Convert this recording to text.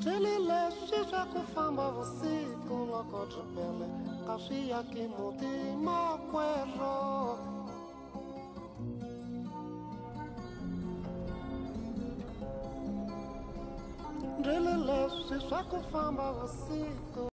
ndlelele shisha kufamba vusiku loko byi pele. A swi yaki muti makwerho ndlelele swi swa